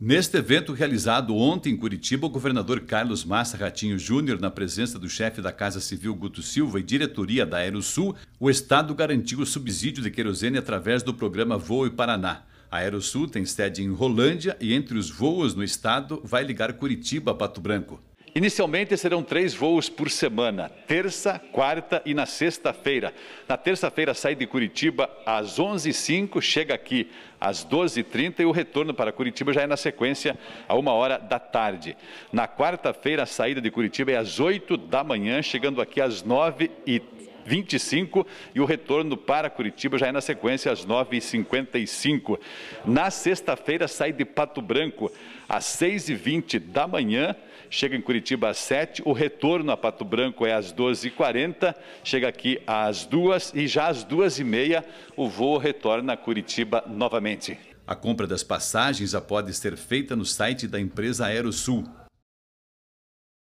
Neste evento realizado ontem em Curitiba, o governador Carlos Massa Ratinho Júnior, na presença do chefe da Casa Civil Guto Silva e diretoria da Aerosul, o Estado garantiu o subsídio de querosene através do programa Voo e Paraná. A Aerosul tem sede em Rolândia e entre os voos no estado vai ligar Curitiba a Pato Branco. Inicialmente serão três voos por semana, terça, quarta e na sexta-feira. Na terça-feira sai de Curitiba às 11h05, chega aqui às 12h30 e o retorno para Curitiba já é na sequência a uma hora da tarde. Na quarta-feira a saída de Curitiba é às 8 da manhã, chegando aqui às 9h30. 25 e o retorno para Curitiba já é na sequência às 9h55. Na sexta-feira sai de Pato Branco às 6h20 da manhã, chega em Curitiba às 7 o retorno a Pato Branco é às 12h40, chega aqui às 2 e já às 2h30 o voo retorna a Curitiba novamente. A compra das passagens já pode ser feita no site da empresa Aerosul